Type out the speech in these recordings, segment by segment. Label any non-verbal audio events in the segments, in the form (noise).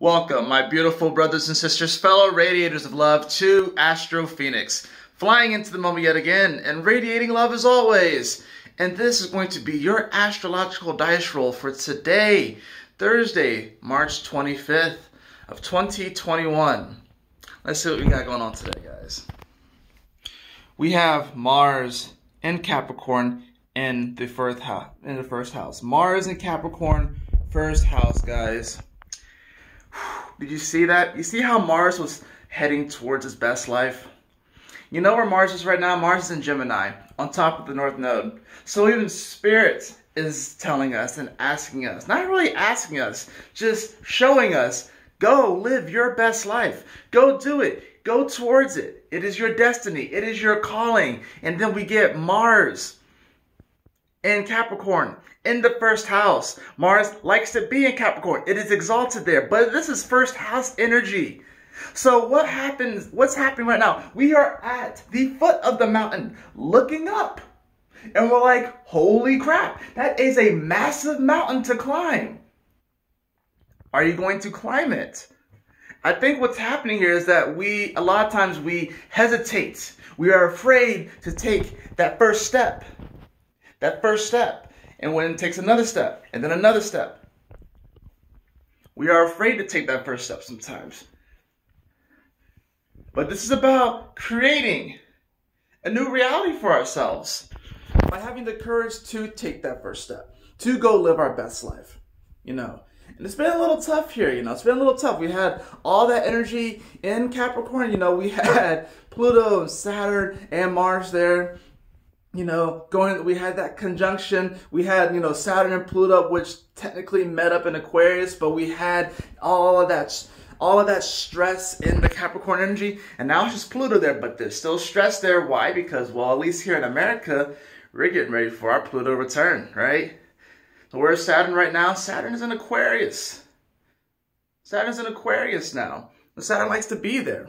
Welcome, my beautiful brothers and sisters, fellow radiators of love, to Astro Phoenix, flying into the moment yet again and radiating love as always. And this is going to be your astrological dice roll for today, Thursday, March 25th of 2021. Let's see what we got going on today, guys. We have Mars in Capricorn in the first house. In the first house, Mars in Capricorn, first house, guys. Did you see that? You see how Mars was heading towards his best life? You know where Mars is right now? Mars is in Gemini, on top of the North Node. So even Spirit is telling us and asking us, not really asking us, just showing us, go live your best life. Go do it. Go towards it. It is your destiny. It is your calling. And then we get Mars in Capricorn in the first house. Mars likes to be in Capricorn. It is exalted there, but this is first house energy. So what happens, what's happening right now? We are at the foot of the mountain looking up. And we're like, holy crap, that is a massive mountain to climb. Are you going to climb it? I think what's happening here is that we, a lot of times we hesitate. We are afraid to take that first step. That first step. And when it takes another step, and then another step. We are afraid to take that first step sometimes. But this is about creating a new reality for ourselves by having the courage to take that first step, to go live our best life, you know. And it's been a little tough here, you know. It's been a little tough. We had all that energy in Capricorn, you know. We (laughs) had Pluto Saturn and Mars there you know, going, we had that conjunction. We had, you know, Saturn and Pluto, which technically met up in Aquarius, but we had all of that, all of that stress in the Capricorn energy. And now it's just Pluto there, but there's still stress there. Why? Because, well, at least here in America, we're getting ready for our Pluto return, right? So where's Saturn right now? Saturn is in Aquarius. Saturn's in Aquarius now. Saturn likes to be there.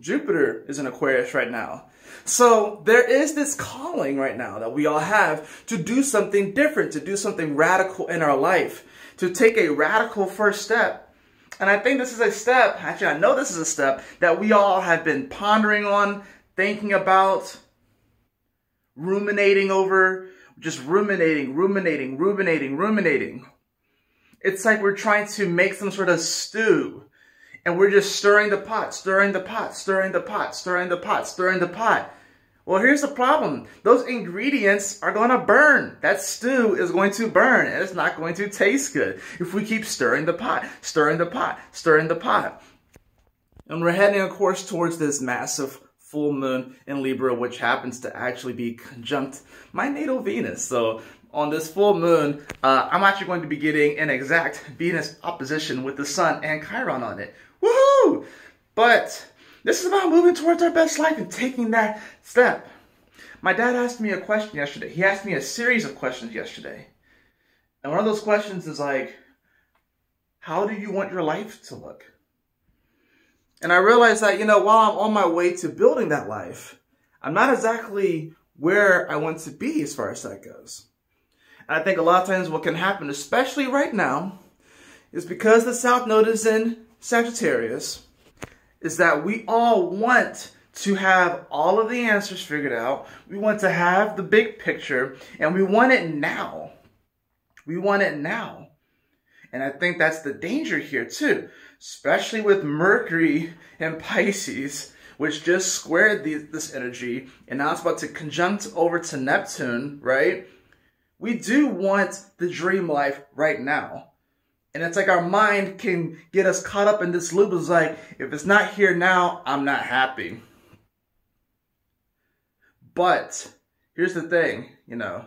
Jupiter is in Aquarius right now. So there is this calling right now that we all have to do something different, to do something radical in our life, to take a radical first step. And I think this is a step, actually I know this is a step that we all have been pondering on, thinking about, ruminating over, just ruminating, ruminating, ruminating, ruminating. It's like we're trying to make some sort of stew and we're just stirring the pot, stirring the pot, stirring the pot, stirring the pot, stirring the pot. Well, here's the problem. Those ingredients are going to burn. That stew is going to burn and it's not going to taste good if we keep stirring the pot, stirring the pot, stirring the pot. And we're heading, of course, towards this massive full moon in Libra, which happens to actually be conjunct my natal Venus. So on this full moon, uh, I'm actually going to be getting an exact Venus opposition with the sun and Chiron on it, Woohoo! But this is about moving towards our best life and taking that step. My dad asked me a question yesterday. He asked me a series of questions yesterday. And one of those questions is like, how do you want your life to look? And I realized that, you know, while I'm on my way to building that life, I'm not exactly where I want to be as far as that goes. And I think a lot of times what can happen, especially right now, is because the South Node is in Sagittarius is that we all want to have all of the answers figured out. We want to have the big picture and we want it now. We want it now. And I think that's the danger here too, especially with Mercury and Pisces, which just squared this energy and now it's about to conjunct over to Neptune, right? We do want the dream life right now. And it's like our mind can get us caught up in this loop. It's like, if it's not here now, I'm not happy. But here's the thing, you know,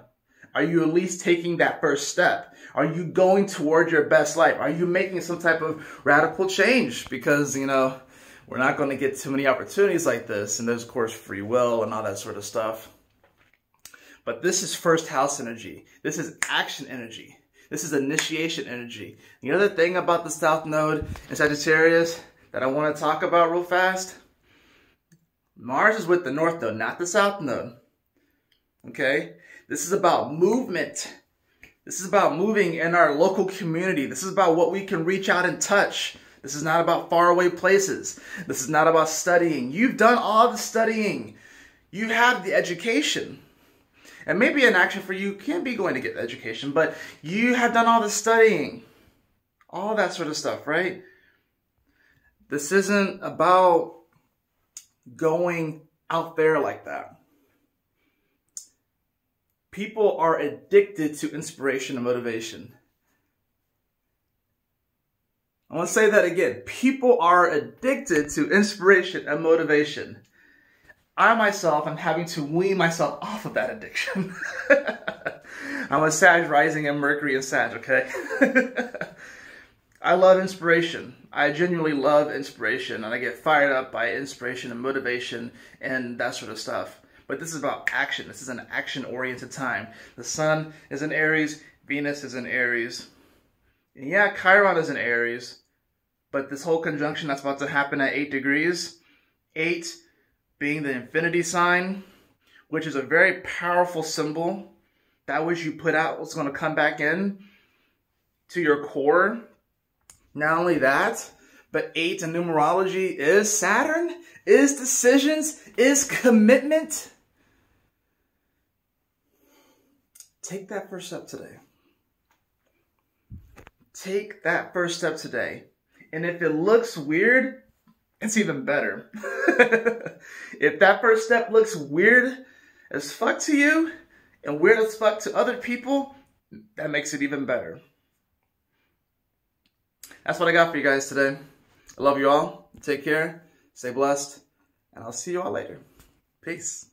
are you at least taking that first step? Are you going toward your best life? Are you making some type of radical change? Because, you know, we're not going to get too many opportunities like this. And there's, of course, free will and all that sort of stuff. But this is first house energy. This is action energy. This is initiation energy. The other thing about the South Node in Sagittarius that I want to talk about real fast, Mars is with the North Node, not the South Node. Okay? This is about movement. This is about moving in our local community. This is about what we can reach out and touch. This is not about faraway places. This is not about studying. You've done all the studying. You have the education. And maybe an action for you can be going to get education, but you have done all the studying. All that sort of stuff, right? This isn't about going out there like that. People are addicted to inspiration and motivation. I want to say that again. People are addicted to inspiration and motivation. I myself am having to wean myself off of that addiction. (laughs) I'm a Sag rising in Mercury and Sag, okay? (laughs) I love inspiration. I genuinely love inspiration and I get fired up by inspiration and motivation and that sort of stuff. But this is about action. This is an action oriented time. The sun is in Aries, Venus is in Aries. And yeah, Chiron is in Aries, but this whole conjunction that's about to happen at 8 degrees, 8 being the infinity sign, which is a very powerful symbol. That which you put out was going to come back in to your core. Not only that, but eight in numerology is Saturn, is decisions, is commitment. Take that first step today. Take that first step today. And if it looks weird, it's even better. (laughs) if that first step looks weird as fuck to you and weird as fuck to other people, that makes it even better. That's what I got for you guys today. I love you all. Take care. Stay blessed. And I'll see you all later. Peace.